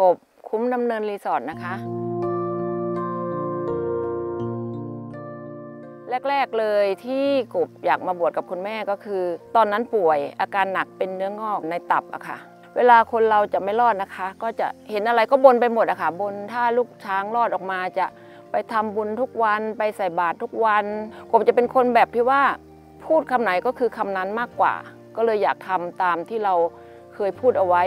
กบคุ้มดำเนินรีสอร์ทนะคะ แรก ๆ เลยที่กบอยากมาบวชกับคุณแม่ก็คือ ตอนนั้นป่วยอาการหนักเป็นเนื้องอกในตับอะค่ะ เวลาคนเราจะไม่รอดนะคะ ก็จะเห็นอะไรก็บนไปหมดอะค่ะบนถ้าลูกช้างรอดออกมาจะไปทำบุญทุกวันไปใส่บาตรทุกวันกบจะเป็นคนแบบที่ว่าพูดคำไหนก็คือคำนั้นมากกว่า ก็เลยอยากทำตามที่เราเคยพูดเอาไว้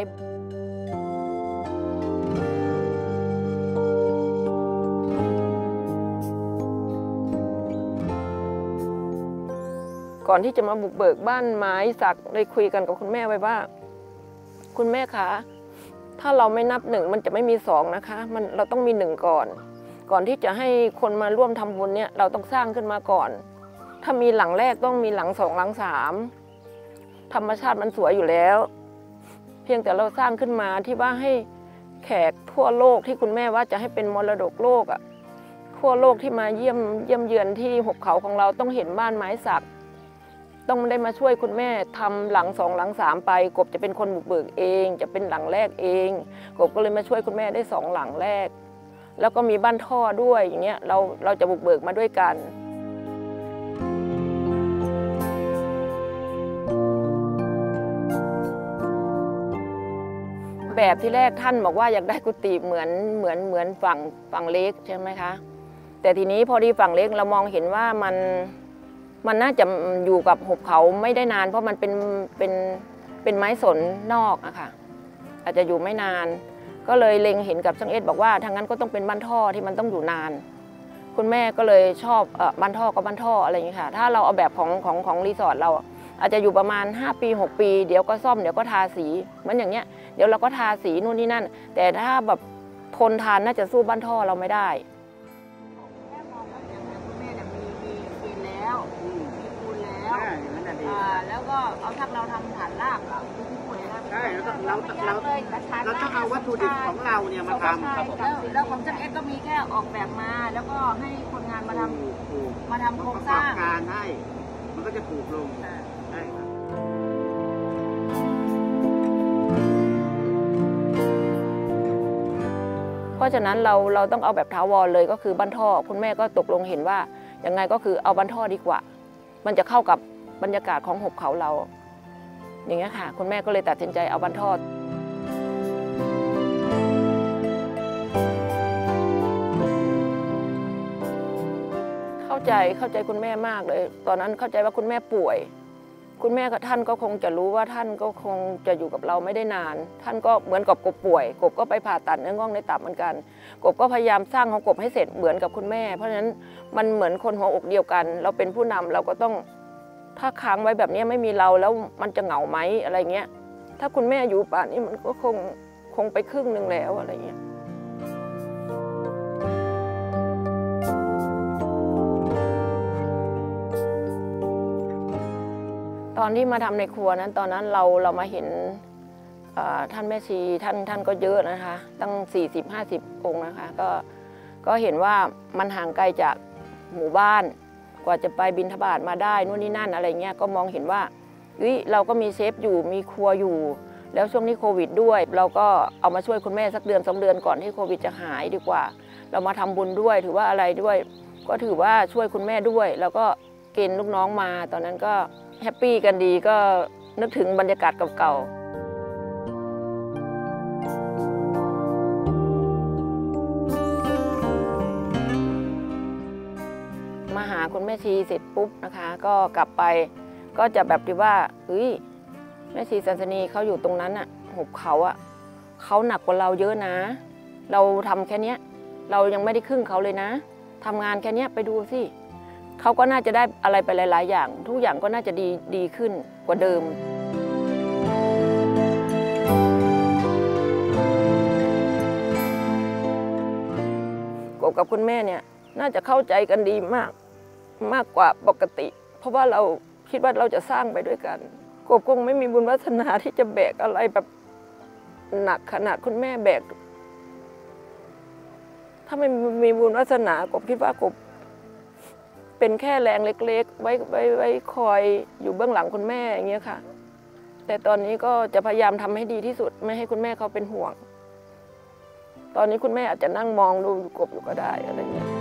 ก่อนที่จะมาบุกเบิกบ้านไม้สักเลยคุยกันกับคุณแม่ไว้ว่า คุณแม่คะถ้าเราไม่นับหนึ่งมันจะไม่มีสองนะคะ มันเราต้องมีหนึ่งก่อน ก่อนที่จะให้คนมาร่วมทำบุญเนี่ยเราต้องสร้างขึ้นมาก่อน ถ้ามีหลังแรกต้องมีหลังสองหลังสามธรรมชาติมันสวยอยู่แล้ว เพียงแต่เราสร้างขึ้นมาที่ว่าให้แขกทั่วโลกที่คุณแม่ว่าจะให้เป็นมรดกโลกอะทั่วโลกที่มาเยี่ยมเยี่ยมเยือนที่หุบเขาของเราต้องเห็นบ้านไม้สัก ต้องได้มาช่วยคุณแม่ทำหลังสองหลังสามไป กบจะเป็นคนบุกเบิกเอง จะเป็นหลังแรกเอง กบก็เลยมาช่วยคุณแม่ได้สองหลังแรก แล้วก็มีบ้านท่อด้วยอย่างเงี้ยเราเราจะบุกเบิกมาด้วยกันแบบที่แรกท่านบอกว่าอยากได้กุฏิเหมือนเหมือนเหมือนฝั่งฝั่งเล็กใช่ไหมคะ แต่ทีนี้พอดีฝั่งเล็กเรามองเห็นว่ามัน มันน่าจะอยู่กับหุบเขาไม่ได้นาน เพราะมันเป็นเป็นเป็นไม้สนนอกอะค่ะอาจจะอยู่ไม่นาน ก็เลยเล็งเห็นกับช่างเอ็ดบอกว่าทางนั้นก็ต้องเป็นบ้านท่อที่มันต้องอยู่นาน คุณแม่ก็เลยชอบอบ้านท่อก็บ้านท่ออะไรอย่างนี้ค่ะ ถ้าเราเอาแบบของของของรีสอร์ทเราอาจจะอยู่ประมาณ 5 ปี 6 ปี เดี๋ยวก็ซ่อมเดี๋ยวก็ทาสีเหมือนอย่างเงี้ยเดี๋ยวเราก็ทาสีนู่นนี่นั่น แต่ถ้าแบบทนทานน่าจะสู้บ้านท่อเราไม่ได้ ก็เอาถ้าเราทำฐานรากเราที่ที่ป่วยนะใช่แล้วก็เรา ไม่เรายากเลยแต่ฐานเราต้องเอาวัตถุดิบของเราเนี่ยมาทำ ใช่แล้วแล้วของจันเอ็กก็มีแค่ออกแบบมา แล้วก็ให้คนงานมาทำ ถูกถูกมาทำโครงประสกอร้าบงการให้ มันก็จะถูกลงอ่า ใช่ครับเพราะฉะนั้นเราเราต้องเอาแบบถาวรเลยก็คือบ้านท่อ คุณแม่ก็ตกลงเห็นว่ายังไงก็คือเอาบ้านท่อดีกว่า มันจะเข้ากับ บรรยากาศของหุบเขาเรา อย่างเงี้ยค่ะ คุณแม่ก็เลยตัดสินใจเอาบ้นท่อเข้าใจเข้าใจคุณแม่มากเลย ตอนนั้นเข้าใจว่าคุณแม่ป่วย คุณแม่กับท่านก็คงจะรู้ว่าท่านก็คงจะอยู่กับเราไม่ได้นาน ท่านก็เหมือนกับกบป่วย กบก็ไปผ่าตัดเนื้องอกในตับเหมือนกัน กบก็พยายามสร้างของกบให้เสร็จเหมือนกับคุณแม่ เพราะฉะนั้นมันเหมือนคนหัวอกเดียวกัน เราเป็นผู้นำเราก็ต้อง ถ้าค้างไว้แบบนี้ไม่มีเราแล้วมันจะเหงาไหมอะไรเงี้ย ถ้าคุณแม่อยู่ป่านนี้มันก็คงคงไปครึ่งหนึ่งแล้วอะไรเงี้ยตอนที่มาทำในครัวนั้นตอนนั้นเราเรามาเห็นท่านแม่ชีท่านท่านก็เยอะนะคะ ตั้ง 40-50 องค์นะคะ ก็ก็เห็นว่ามันห่างไกลจากหมู่บ้าน กว่าจะไปบินทบาทมาได้นู่นนี่นั่นอะไรเงี้ยก็มองเห็นว่าเฮ้ยเราก็มีเซฟอยู่มีครัวอยู่ แล้วช่วงนี้โควิดด้วย เราก็เอามาช่วยคุณแม่สักเดือนสองเดือนก่อนที่โควิดจะหายดีกว่า เรามาทำบุญด้วยถือว่าอะไรด้วย ก็ถือว่าช่วยคุณแม่ด้วย แล้วก็เกณฑ์ลูกน้องมา ตอนนั้นก็แฮปปี้กันดีก็นึกถึงบรรยากาศเก่าๆ คุณแม่ชีเสร็จปุ๊บนะคะ ก็กลับไปก็จะแบบที่ว่าเฮ้ยแม่ชีสันสนีเขาอยู่ตรงนั้นอะหุบเขาอะเขาหนักกว่าเราเยอะนะ เราทำแค่เนี้ยเรายังไม่ได้ครึ่งเขาเลยนะทำงานแค่เนี้ยไปดูสิเขาก็น่าจะได้อะไรไปหลาย ๆ อย่าง ทุกอย่างก็น่าจะดีดีขึ้นกว่าเดิมกบกับคุณแม่เนี่ยน่าจะเข้าใจกันดีมาก มากกว่าปกติ เพราะว่าเราคิดว่าเราจะสร้างไปด้วยกันกบคงไม่มีบุญวาสนาที่จะแบกอะไรแบบหนักขนาดคุณแม่แบก ถ้าไม่มีบุญวาสนากบคิดว่ากบเป็นแค่แรงเล็ก ๆ ไว้ไว้ไว้คอยอยู่เบื้องหลังคุณแม่อย่างเงี้ยค่ะ แต่ตอนนี้ก็จะพยายามทำให้ดีที่สุด ไม่ให้คุณแม่เขาเป็นห่วง ตอนนี้คุณแม่อาจจะนั่งมองดูกบอยู่ก็ได้อะไรเงี้ย